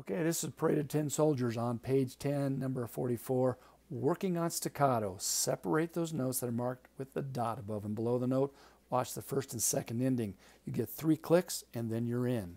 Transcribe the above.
Okay, this is Parade of Tin Soldiers on page 10, number 44. Working on staccato. Separate those notes that are marked with the dot above and below the note. Watch the first and second ending. You get three clicks and then you're in.